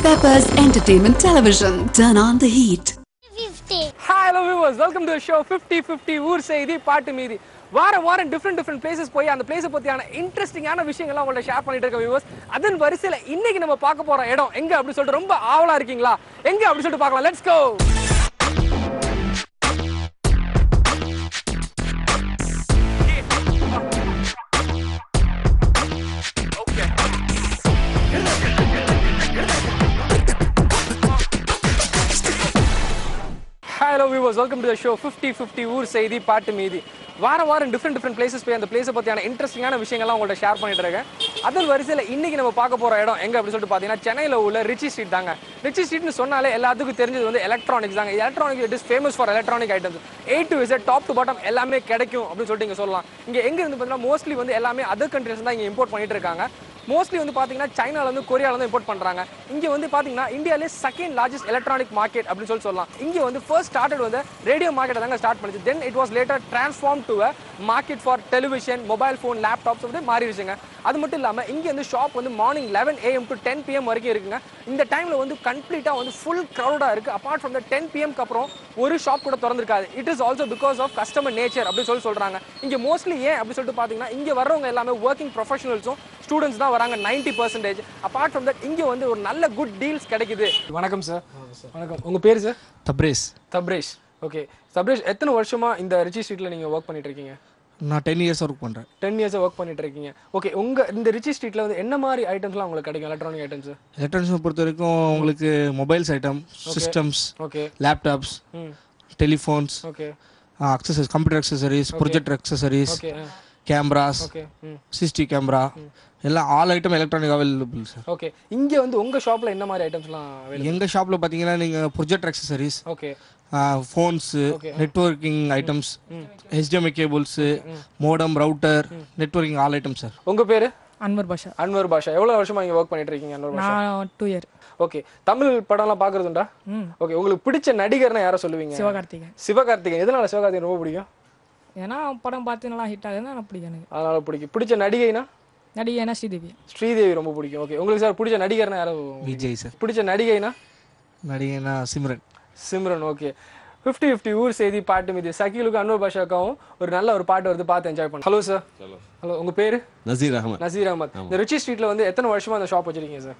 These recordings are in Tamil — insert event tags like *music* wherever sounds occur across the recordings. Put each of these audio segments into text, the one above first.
Peppers Entertainment Television. Turn on the heat. 50. Hello viewers welcome to show fifty fifty ஊர் செய்தி பாட்டு மீதி வாரம் வாரம் டிஃப்ரெண்ட் டிஃப்ரெண்ட் பிளேசஸ் போய் அந்த பிளேஸை பற்றியான இன்ட்ரெஸ்டிங்கான விஷயங்கள்லாம் உங்கள்ட்ட ஷேர் பண்ணிட்டு இருக்க வியூவர்ஸ் அதன் வரிசையில் இன்னைக்கு நம்ம பார்க்க போகிற இடம் எங்கே அப்படின்னு சொல்லிட்டு ரொம்ப ஆவலாக இருக்கீங்களா எங்கே அப்படின்னு சொல்லிட்டு பார்க்கலாம் let's go viewers welcome to show fifty fifty ஊர் செய்தி பாட்டு மீதி. வாரம் வாரம் டிஃப்ரெண்ட் டிஃப்ரெண்ட் பிளேசஸ் போய் அந்த பிளேஸை பற்றியான இன்ட்ரெஸ்டிங்கான விஷயங்கள்லாம் உங்கள்கிட்ட ஷேர் பண்ணிட்டு இருக்கேன். அதன் வரிசையில் இன்றைக்கி நம்ம பார்க்க போகிற இடம் எங்கே அப்படின்னு சொல்லிட்டு பார்த்தீங்கன்னா சென்னையில் உள்ள ரிச்சி ஸ்ட்ரீட் தாங்க. ரிச்சி ஸ்ட்ரீட்னு சொன்னாலே எல்லாத்துக்கும் தெரிஞ்சது வந்து எலக்ட்ரானிக்ஸ் தாங்க. Electronic it is famous for electronic items A to Z top to bottom எல்லாமே கிடைக்கும் அப்படின்னு சொல்லிட்டு இங்கே சொல்லலாம். இங்கே எங்கே இருந்து பார்த்தீங்கன்னா மோஸ்ட்லி வந்து எல்லாமே அதர் கண்ட்ரீஸ் தான் இங்கே இம்போர்ட் பண்ணிட்டு இருக்காங்க. மோஸ்ட்லி வந்து பார்த்தீங்கன்னா சைனாலேருந்து வந்து இம்போர்ட் பண்ணுறாங்க இங்கே வந்து பார்த்தீங்கன்னா இந்தியாவிலே செகண்ட் லார்ஜஸ்ட் எலக்ட்ரானிக் மார்க்கெட் அப்படின்னு சொல்லி சொல்லலாம். இங்கே வந்து ஃபர்ஸ்ட் ஸ்டார்டட் வந்து ரேடியோ மார்க்கெட் தாங்க ஸ்டார்ட் பண்ணுச்சு. Then it was later transform to a market for television mobile phone laptops வந்து மாறிடுச்சுங்க. அது மட்டும் இல்லாமல் இங்கே வந்து ஷாப் வந்து morning eleven AM to ten PM வரைக்கும் இருக்குங்க. இந்த டைமில் வந்து கம்ப்ளீட்டாக வந்து ஃபுல் க்ரௌடாக இருக்குது அப்பார்ட் ஃப்ரம் த டென் பிஎம்க்கு அப்புறம் ஒரு ஷாப் கூட திறந்திருக்காது. It is also because of customer nature அப்படின்னு சொல்லி சொல்கிறாங்க இங்கே மோஸ்ட்லி ஏன் அப்படின்னு சொல்லிட்டு பார்த்தீங்கன்னா இங்கே வர்றவங்க எல்லாமே ஒர்க்கிங் ப்ரொஃபஷனல்ஸும் ஸ்டூடெண்ட்ஸ் தான் வராங்க ninety percentage. Apart from that இங்கே வந்து ஒரு நல்ல குட் டீல்ஸ் கிடைக்குது. வணக்கம் சார் வணக்கம். உங்கள் பேர் சார் தப்ரேஸ் தப்ரேஷ். ஓகே தப்ரேஷ் எத்தனை வருஷமா இந்த ரிச்சி ஸ்ட்ரீட்டில் நீங்கள் ஒர்க் பண்ணிட்டு இருக்கீங்க? நான் டென் இயர்ஸ் ஒர்க் பண்ணுறேன் டென் இயர்ஸாக ஒர்க் பண்ணிட்டு இருக்கீங்க. ஓகே உங்கள் இந்த ரிச்சி ஸ்ட்ரீட்டில் வந்து என்ன மாதிரி ஐட்டம்ஸ்லாம் உங்களுக்கு கிடைக்கும்? எலக்ட்ரானிக் ஐட்டம்ஸ் எலக்ட்ரானிக்ஸை பொறுத்த வரைக்கும் உங்களுக்கு mobiles item systems okay laptops ம் telephones okay accessories computer accessories projector accessories okay cameras CCTV camera எல்லாம் all item electronic available sir okay இங்கே வந்து உங்கள் ஷாப்பில் என்ன மாதிரி ஐட்டம்ஸ்லாம் எங்கள் ஷாப்பில் பார்த்தீங்கன்னா நீங்கள் projector accessories okay phones networking items HDMI cables modem router networking all item sir உங்கள் பேர்? அன்வர் பாஷா. அன்வர் பாஷா. எவ்வளோ வருஷமா இங்கே ஒர்க் பண்ணிட்டு இருக்கீங்க அன்வர் பாஷா? நான் டூ இயர் ஓகே தமிழ் படம்லாம் பார்க்குறதுண்டா ம். ஓகே உங்களுக்கு பிடிச்ச நடிகர்னா யாரை சொல்லுவீங்க? சிவகார்த்திகேயன். சிவகார்த்திகேயன். எதனால சிவகார்த்திகேயன் ரொம்ப பிடிக்கும்? ஏன்னா படம் பார்த்து நல்லா ஹிட் ஆகுதுன்னா நான் பிடிக்கும் எனக்கு. அதனால பிடிக்கும். பிடிச்ச நடிகைனா? நடிகைனா ஸ்ரீதேவி. ஸ்ரீதேவி ரொம்ப பிடிக்கும். ஓகே உங்களுக்கு சார் பிடிச்ச நடிகர்னா யாரோ? விஜய் சார் பிடிச்ச நடிகைனா? நடிகைனா Simran. Simran okay fifty fifty ஊர் செய்தி பாட்டு மீது சக்கீலுக்கு அன்வர் பாஷாக்காவும் ஒரு நல்ல ஒரு பாட்டு வருது பார்த்து என்ஜாய் பண்ண ஹலோ சார் ஹலோ உங்க பேரு? நசீர் அகமது நசீர் அகமத் இந்த ரிச்சி ஸ்ட்ரீட்ல வந்து எத்தனை வருஷமா அந்த ஷாப் வச்சிருக்கீங்க சார்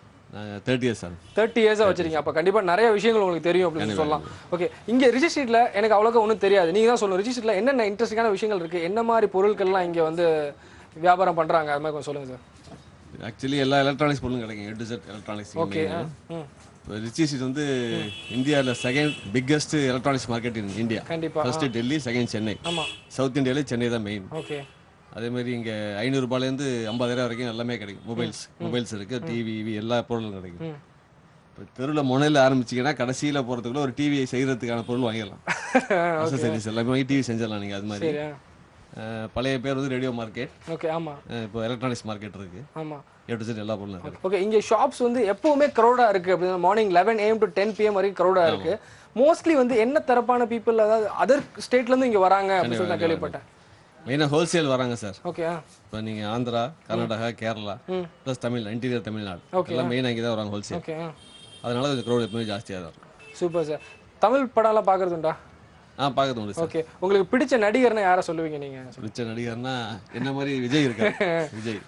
தேர்ட்டி இயர்ஸ் தேர்ட்டி இயர்ஸாக வச்சிருக்கீங்க. அப்போ கண்டிப்பாக நிறைய விஷயங்கள் உங்களுக்கு தெரியும் அப்படின்னு சொல்லலாம். ஓகே இங்கே ரிச்சி ஸ்ட்ரீட்டில் எனக்கு அவ்வளோக்கா ஒன்றும் தெரியாது. நீங்கள் தான் சொல்லணும். ஸ்ட்ரீட்டில் என்னென்ன இன்ட்ரெஸ்டிங்கான விஷயங்கள் இருக்குது என்ன மாதிரி பொருட்கள்லாம் இங்கே வந்து வியாபாரம் பண்ணுறாங்க அது மாதிரி கொஞ்சம் சொல்லுங்கள் சார் ஆக்சுவலி எல்லா எலக்ட்ரானிக்ஸ் பொருளும் கிடைக்கும். Set electronics okay Ritchie Street வந்து இந்தியாவில் second biggest electronics market in India கண்டிப்பா first Delhi second Chennai. South இந்தியாவிலே சென்னை தான் மெயின் ஓகே அதே மாதிரி இங்கே ஐநூறுரூபாலேருந்து ஐம்பதாயிரம் வரைக்கும் எல்லாமே கிடைக்கும். மொபைல்ஸ் மொபைல்ஸ் இருக்குது டிவி இவி எல்லா பொருளும் கிடைக்கும். இப்போ தெருவில் முனையில் ஆரம்பிச்சிங்கன்னா கடைசியில் போகிறதுக்குள்ள ஒரு டிவி செய்கிறதுக்கான பொருள் வாங்கிடலாம். *laughs* அசசரிஸ் எல்லாமே வாங்கி டிவி செஞ்சிடலாம் நீங்கள் அது மாதிரி. பழைய பேர் வந்து ரேடியோ மார்க்கெட் ஓகே ஆமாம் இப்போ எலக்ட்ரானிக்ஸ் மார்க்கெட் இருக்குது ஆமாம் செட் எல்லா பொருளும் ஓகே இங்கே ஷாப்ஸ் வந்து எப்பவுமே க்ரௌடாக இருக்குது அப்படின்னா morning eleven AM to ten PM வரைக்கும் க்ரௌடாக இருக்குது மோஸ்ட்லி வந்து என்ன தரப்பான பீப்புள் அதாவது அதர் ஸ்டேட்லேருந்து இங்கே வராங்க அப்படின்னு சொல்லி நான் கேள்விப்பட்டேன். மெயினாக ஹோல்சேல் வராங்க சார் ஓகே இப்போ நீங்கள் ஆந்திரா கர்நாடகா கேரளா ப்ளஸ் தமிழ் இன்டீரியர் தமிழ்நாடு. எல்லாம் மெயின் அங்கே தான் வராங்க ஹோல்சேல் ஓகே அதனால கொஞ்சம் க்ரௌட் எப்பவுமே ஜாஸ்தியாக தான் சூப்பர் சார் தமிழ் படம்லாம் பார்க்குறதுண்டா? ஆ பார்க்கறது உண்டு ஓகே உங்களுக்கு பிடிச்ச நடிகர்னா யாரை சொல்லுவீங்க நீங்கள் பிடிச்ச நடிகர்னா என்ன மாதிரி விஜய் இருக்காரு *laughs* விஜய்.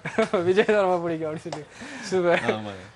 விஜய் தான் ரொம்ப பிடிக்கும் அப்படின்னு சொல்லி. சூப்பர்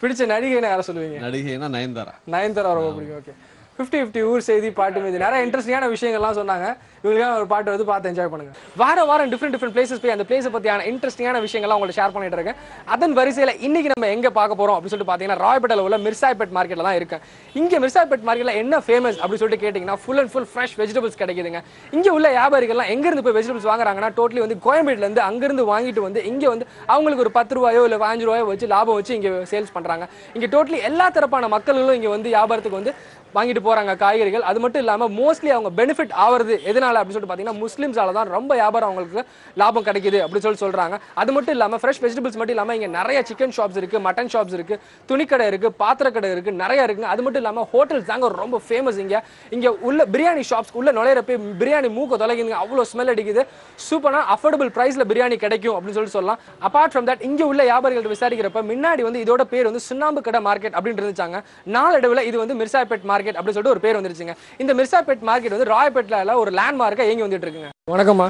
பிடிச்ச நடிகைனா யாரை சொல்லுவீங்க? நடிகைனா நயன்தாரா. நயன்தாரா ரொம்ப பிடிக்கும். ஓகே ஃபிஃப்டி ஃபிஃப்டி ஊர் செய்தி பாட்டு மீது. நிறைய இன்ட்ரெஸ்டிங்கான விஷயங்கள்லாம் சொன்னாங்க. இவங்களுக்கான ஒரு பாட்டு வந்து பார்த்து என்ஜாய் பண்ணுங்க. வார வாரம் டிஃப்ரெண்ட் டிஃப்ரெண்ட் பிளேசஸ் போய் அந்த பிளேஸை பற்றியான இன்ட்ரெஸ்டிங்கான விஷயங்கள்லாம் உங்களுக்கு ஷேர் பண்ணிட்டு இருக்கேன். அதன் வரிசையில் இன்னைக்கு நம்ம எங்கே பார்க்க போகிறோம் அப்படின்னு சொல்லிட்டு பார்த்தீங்கன்னா ராயப்பேட்டில் உள்ள மிர்சாய்பேட் மார்க்கெட்டில் தான் இருக்கேன். இங்கே மிர்சாய்பேட் மார்க்கெட்டில் என்ன ஃபேமஸ் அப்படின்னு சொல்லிட்டு கேட்டிங்கன்னா full and full fresh vegetables கிடைக்குதுங்க. இங்கே உள்ள வியாபாரிகள்லாம் எங்கேருந்து போய் வெஜிடபிள்ஸ் வாங்குறாங்கன்னா டோட்டலி வந்து கோயம்பேட்டிலேருந்து அங்கேருந்து வாங்கிட்டு வந்து இங்கே வந்து அவங்களுக்கு ஒரு பத்து ரூபாயோ இல்லை பாஞ்சு ரூபாயோ வச்சு லாபம் வச்சு இங்கே சேல்ஸ் பண்ணுறாங்க இங்கே டோட்டலி எல்லா தரப்பான மக்களும் இங்கே வந்து வியாபாரத்துக்கு வந்து வாங்கிட்டு போறாங்க காய்கறிகள். அது மட்டும் இல்லாம மோஸ்ட்லி அவங்க பெனிஃபிட் ஆவறது எதனால அப்படின்னு சொல்லிட்டு பாத்தீங்கன்னா முஸ்லிம்ஸால தான் ரொம்ப வியாபாரம் அவங்களுக்கு லாபம் கிடைக்குது அப்படின்னு சொல்லி சொல்றாங்க. அது மட்டும் இல்லாம ஃப்ரெஷ் வெஜிடபிள்ஸ் மட்டும் இல்லாம இங்க நிறைய சிக்கன் ஷாப்ஸ் இருக்கு மட்டன் ஷாப்ஸ் இருக்கு துணிக்கடை இருக்கு பாத்திர கடை இருக்கு நிறைய இருக்கு அது மட்டும் இல்லாம ஹோட்டல்ஸ் தாங்க ரொம்ப ஃபேமஸ் இங்க. இங்க உள்ள பிரியாணி ஷாப்ஸ் உள்ள நுழையிறப்ப பிரியாணி மூக்க தொலைக்குதுங்க. அவ்வளவு ஸ்மெல் அடிக்குது. சூப்பரா அஃபோர்டபுள் பிரைஸ்ல பிரியாணி கிடைக்கும் அப்படின்னு சொல்லி சொல்லலாம். அபார்ட் ஃப்ரம் தட் இங்க உள்ள வியாபாரிகள் விசாரிக்கிறப்ப முன்னாடி வந்து இதோட பேர் வந்து சுண்ணாம்பு கடை மார்க்கெட் அப்படின்னு இருந்துச்சாங்க. நாளடைவில் இது வந்து மிர்சாபேட் மார்க்கெட் அப்படின்னு சொல்லிட்டு ஒரு பேர் வந்துருச்சுங்க. இந்த மிர்சாபேட் மார்க்கெட் வந்து ராயப்பேட்ல ஒரு லேண்ட்மார்க்கா இயங்கி வந்துட்டு இருக்குங்க வணக்கம்மா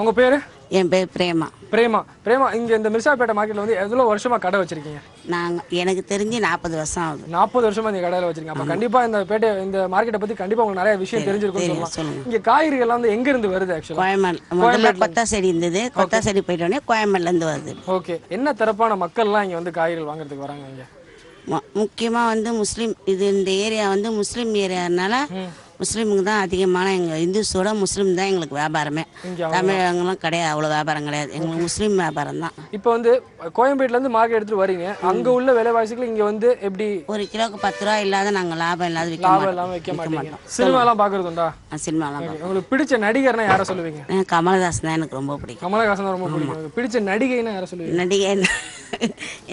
உங்க பேரு? என் பேர் பிரேமா. பிரேமா. பிரேமா இங்க இந்த மிர்சாபேட்டை மார்க்கெட்ல வந்து எவ்வளவு வருஷமா கடை வச்சிருக்கீங்க? நாங்கள் எனக்கு தெரிஞ்சு நாற்பது வருஷம் ஆகுது. நாற்பது வருஷமா இந்த கடையில வச்சிருக்கீங்க. அப்ப கண்டிப்பா இந்த பேட்டை இந்த மார்க்கெட்டை பத்தி கண்டிப்பா உங்களுக்கு நிறைய விஷயம் தெரிஞ்சிருக்கும்னு தெரியும், சொல்லலாம். இங்க காய்கறிகள் வந்து எங்க இருந்து வருது ஆக்சுவலா கோயம்பேடு முதல்ல கொத்தா செடி இருந்தது. கொத்தா செடி போயிட்டோடனே கோயம்பேடுலேருந்து வருது. ஓகே. என்ன தரப்பான மக்கள்லாம் இங்க வந்து காய்கறிகள் வாங்குறதுக்கு வராங்க இங்க? முக்கியமாக வந்து முஸ்லீம் இது இந்த ஏரியா வந்து முஸ்லீம் ஏரியானால முஸ்லீமுக்கு தான் அதிகமான எங்கள் இந்துஸோட முஸ்லீம் தான் எங்களுக்கு வியாபாரமே. தமிழகங்களும் கிடையாது அவ்வளோ வியாபாரம் கிடையாது. எங்களுக்கு முஸ்லீம் வியாபாரம் தான். இப்போ வந்து கோயம்பேட்ல இருந்து மார்க்கெட் எடுத்துட்டு வரீங்க. அங்க உள்ள விலைவாசிகள் இங்க வந்து எப்படி? ஒரு கிலோக்கு பத்து ரூபா இல்லாத நாங்கள் லாபம் இல்லாத விற்க லாபம் வைக்க மாட்டோம். சினிமாலாம் பாக்குறது உண்டா சினிமாலாம் உங்களுக்கு பிடிச்ச நடிகர்னா யாரை சொல்லுவீங்க? கமலஹாசன் தான் எனக்கு ரொம்ப பிடிக்கும். கமலஹாசன் ரொம்ப பிடிக்கும். பிடிச்ச நடிகைன்னா யாரை சொல்லுவீங்க? நடிகை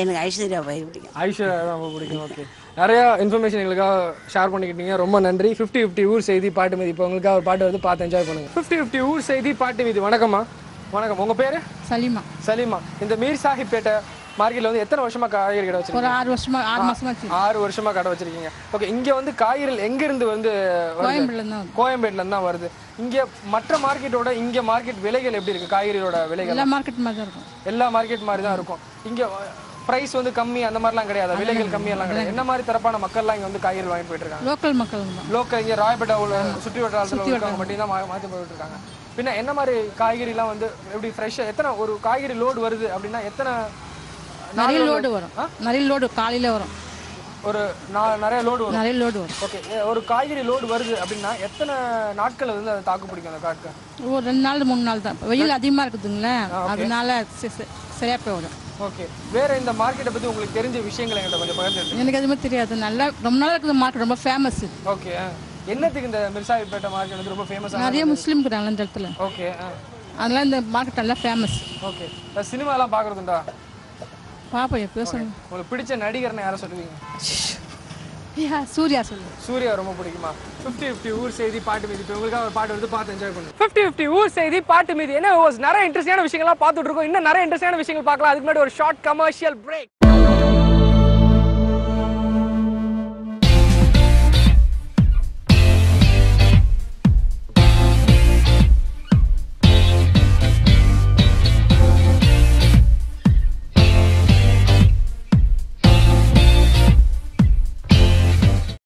எனக்கு ஐஸ்வர்யா போய் பிடிக்கும். ஐஸ்வர்யா ரொம்ப பிடிக்கும் ஓகே நிறைய இன்ஃபர்மேஷன் எங்களுக்காக ஷேர் பண்ணிக்கிட்டீங்க. ரொம்ப நன்றி. ஃபிஃப்டி ஃபிஃப்டி ஊர் செய்தி பாட்டு மீதி. இப்போ உங்களுக்காக ஒரு பாட்டு வந்து பார்த்து என்ஜாய் பண்ணுங்க. ஃபிஃப்டி ஃபிஃப்டி ஊர் செய்தி பாட்டு மீதி. வணக்கம்மா. வணக்கம். உங்க பேரு? சலீமா. சலீமா. இந்த மீர் சாஹிப்பேட்டை மார்க்கெட்ல வந்து எத்தனை வருஷமா காய்கறி கடை ஒரு வச்சிருக்கீங்க ஆறு வருஷமா ஆறு மாசமா ஆறு வருஷமா கடை வச்சிருக்கீங்க. ஓகே இங்க வந்து காய்கறிகள் எங்க இருந்து வந்து கோயம்பேட்ல இருந்து தான் வருது. இங்க மற்ற மார்க்கெட்டோட இங்க மார்க்கெட் விலைகள் எப்படி இருக்கு? காய்கறியோட விலைகள் எல்லா மார்க்கெட் மாதிரி தான் இருக்கும். எல்லா மார்க்கெட் மாதிரி தான் இருக்கும். இங்க பிரைஸ் வந்து கம்மி அந்த மாதிரிலாம் கிடையாது. விலைகள் கம்மி எல்லாம் கிடையாது. என்ன மாதிரி தரப்பான மக்கள்லாம் இங்க வந்து காய்கறி வாங்கிட்டு போயிட்டு இருக்காங்க லோக்கல் மக்கள் லோக்கல் இங்க ராயப்பேட்டை உள்ள சுற்றி வட்டாரத்தில் இருக்கவங்க மட்டும் தான் மாற்றி போயிட்டு இருக்காங்க பின்ன என்ன மாதிரி காய்கறிலாம் வந்து எப்படி ஃப்ரெஷ்ஷாக எத்தனை ஒரு காய்கறி லோடு வருது அப்படின்னா எத்தனை நிறைய லோடு வரும்? நிறைய லோடு காலையில வரும். ஒரு நிறைய லோடு வரும். நிறைய லோடு வரும். ஓகே ஒரு காய்கறி லோடு வருது அப்படின்னா எத்தனை நாட்கள் வந்து அதை தாக்கு பிடிக்கும் அந்த காட்டுக்கு? ஒரு ரெண்டு நாள் மூணு நாள் தான். வெயில் அதிகமா இருக்குதுங்களே அதனால சரியா போயிடும். ஓகே வேற இந்த மார்க்கெட்டை பத்தி உங்களுக்கு தெரிஞ்ச விஷயங்கள் என்கிட்ட கொஞ்சம் பகிர்ந்து எனக்கு எதுவுமே தெரியாது. நல்லா ரொம்ப நாள் இருக்குது மார்க்கெட் ரொம்ப ஃபேமஸ் ஓகே என்னத்துக்கு இந்த மிர்சாயிப்பேட்டை மார்க்கெட் வந்து ரொம்ப ஃபேமஸ் நிறைய முஸ்லீம் இருக்கிறாங்க இந்த இடத்துல. ஓகே அதனால இந்த மார்க்கெட் நல்லா ஃபேமஸ் ஓகே சினிமாலாம் பார்க்குறதுண்டா? பாப்போம் எப்பயோ சொல்லுங்க. உங்களுக்கு பிடிச்ச நடிகர்னு யாரை சொல்லுவீங்க? சூர்யா சொல்லுங்க சூர்யா ரொம்ப பிடிக்குமா? ஃபிஃப்டி ஃபிஃப்டி ஊர் செய்தி பாட்டு மீதி. இப்போ உங்களுக்காக ஒரு பாட்டு வந்து பார்த்து என்ஜாய் பண்ணுங்க ஃபிஃப்டி ஃபிஃப்டி ஊர் செய்தி பாட்டு மீதி. என்ன நிறைய இன்ட்ரெஸ்டான விஷயங்கள்லாம் பார்த்துட்டு இருக்கோம். இன்னும் நிறைய இன்ட்ரெஸ்டான விஷயங்கள் பார்க்கலாம். அதுக்கு முன்னாடி ஒரு ஷார்ட் கமர்ஷியல் பிரேக்